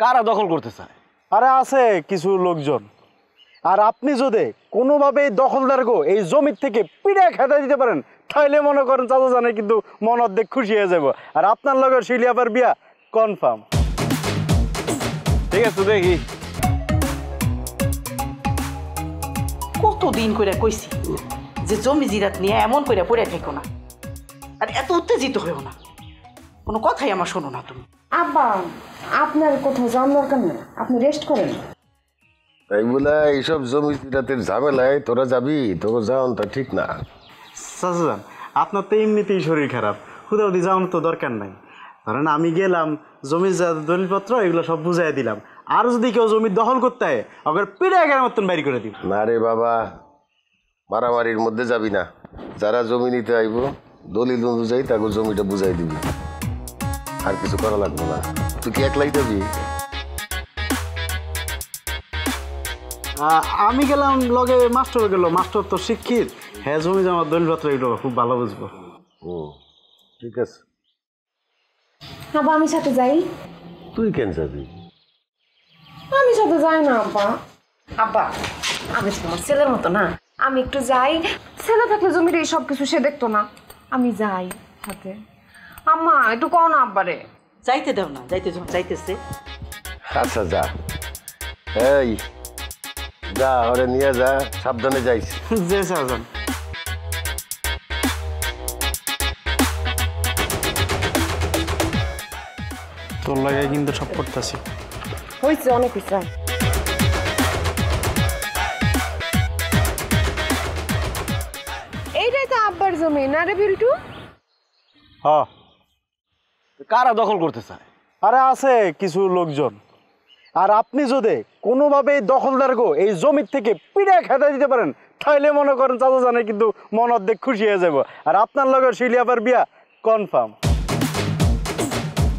কারা দখল করতে চায় আরে আছে কিছু লোকজন। আর আপনি যদি কোনোভাবে দখলদার গো এই জমির থেকে পিড়ে খেতে দিতে পারেন তাহলে মনে করেন চাচা জানে কিন্তু মন অর্ধেক খুশি হয়ে যাব। আর আপনার লগের শিলিয়াপার বিয়া কনফার্ম ঠিক আছে দেখি। কতদিন করে কইছি যে জমি জিরাত নিয়ে এমন করে পড়ে থেকো না। আর এত উত্তেজিত হয়েও না। কোনো কথাই আমার শোনো না তুমি। আব্বা আপনার কোথাও যাওয়ার দরকার নেই। আপনি রেস্ট করেন। তাই বলে এইসব জমি রাতের ঝামেলায় তোরা যাবি? তোকে যাওন তা ঠিক না। চাচা আপনার তো এমনিতেই শরীর খারাপ। খুদাউদি যাওয়ার তো দরকার নাই। ধরেন আমি গেলাম জমির দলিলপত্র এগুলো সব বুঝাই দিলাম। আর যদি কেউ জমি দখল করতে হয় ওকে পিড়ে এগারো মতন বাইর করে দিব। না রে বাবা মারামারির মধ্যে যাবি না। যারা জমি নিতে আইব দলিল অনুযায়ী তাকে জমিটা বুঝাই দিবি। আর কিছু করা লাগবে না। তুই কি একলাই যাবি? আহ, আমি গেলাম লগে মাস্টার গেল। মাস্টার তো শিক্ষিত। হ্যাঁ জমি জমার দলিলপত্র এগুলো খুব ভালো বুঝব। ও ঠিক আছে। আব্বা আমি সাথে যাই। তুই কেন যাবি? আমি সাথে যাই না আব্বা। আব্বা আমি তোমার ছেলের মতো না। আমি একটু যাই। ছেলে থাকলে জমির এই সব কিছু সে দেখতো না। আমি যাই সাথে। আম্মা একটু কও না আব্বারে। যাইতে দাও না যাইতে যখন যাইতেছে। আচ্ছা যা। এই যা ওরে নিয়ে যা সাবধানে যাইস। যে চাচা তোর লাগে কিন্তু সব করতেছি। হয়েছে অনেক হয়েছে এইটাই তো আব্বার জমি না রে বিল্টু? হ। কারা দখল করতে চায় আরে আছে কিছু লোকজন। আর আপনি যদি কোনোভাবে দখলদার গো এই জমির থেকে পিড়ে খেতে দিতে পারেন তাহলে মনে করেন চাচা জানে কিন্তু মন অর্ধেক খুশি হয়ে যাব। আর আপনার লগের শিলিয়াপার বিয়া কনফার্ম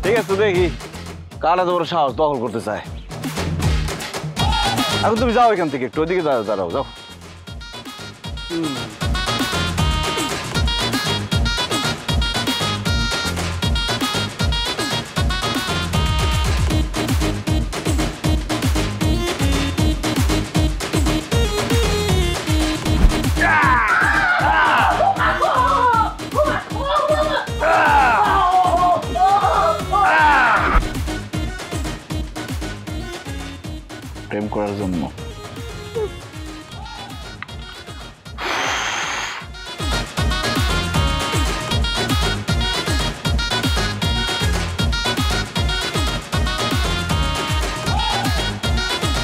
ঠিক আছে দেখি। কারা তোমার সাহস দখল করতে চায় এখন তুমি যাও এখান থেকে একটু ওইদিকে দাঁড়াও দাঁড়াও যাও। প্রেম করার জন্য।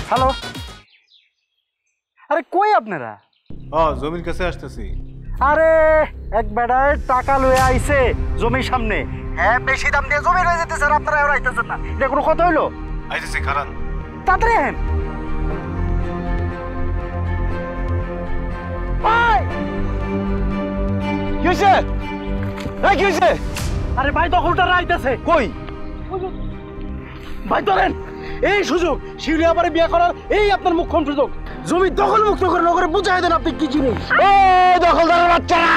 হ্যালো আরে কই আপনারা? ও জমির কাছে আসতেছি। আরে এক বেড়ায় টাকা লয়ে আইছে জমির সামনে। হ্যাঁ বেশি দাম দিয়ে জমি রয়ে যেতে স্যার আপনারা আইতেছেন না। এটা কোনো কথা হইল? আইতেছি খারান। তাড়াতাড়ি আহেন। ভাই! কি হয়েছে এই কি হয়েছে আরে ভাই দখলদার আইতেছে কই? ভাই ধরেন এই সুযোগ শিউলিয়া পারে বিয়ে করার এই আপনার মুখ্যম সুযোগ জমি দখল মুক্ত করে নগরে বুঝাই দেন আপনি কি জিনিস? এই দখলদারের বাচ্চারা!